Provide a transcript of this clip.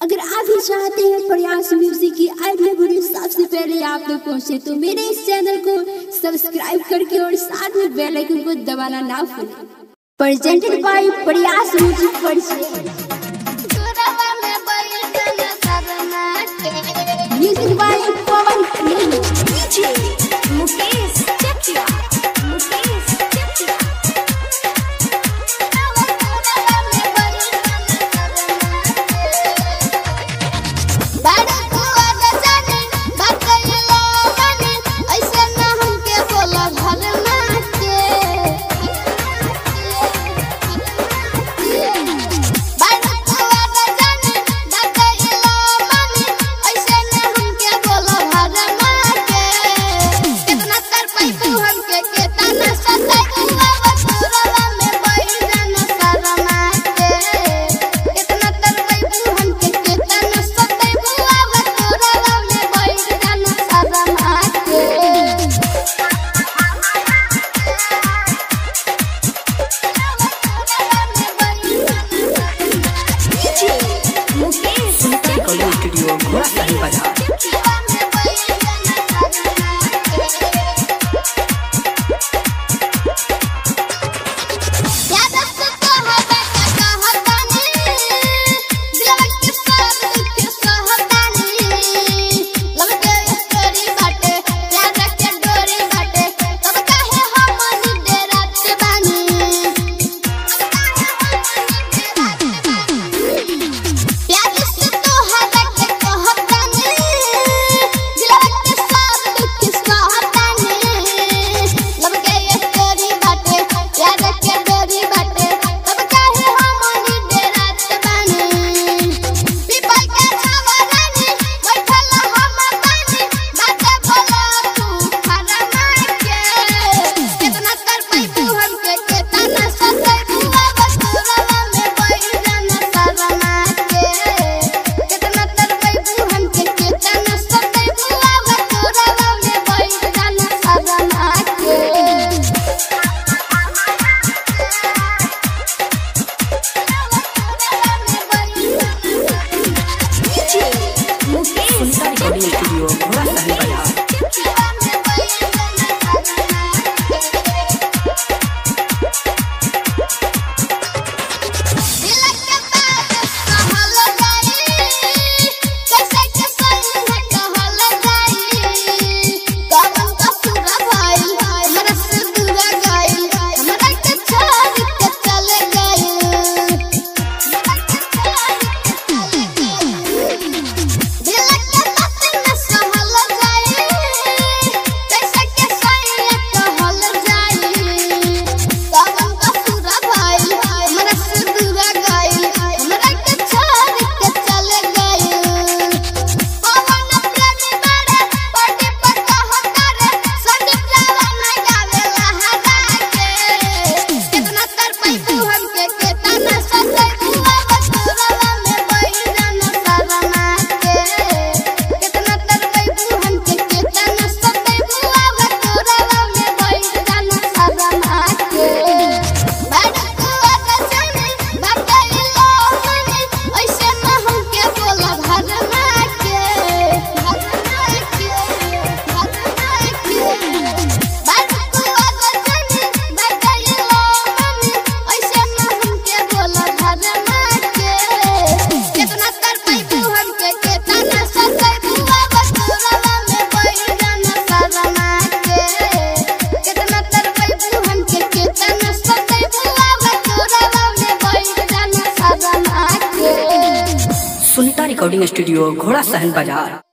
अगर आप भी चाहते हैं प्रयास म्यूज़िक की अगले वीडियो सबसे पहले आप तक पहुँचे तो मेरे इस चैनल को सब्सक्राइब करके और साथ में बेल आइकन को दबाना ना भूलें। Presented by Prayas music Parichay recording studio Ghorasahan Bazar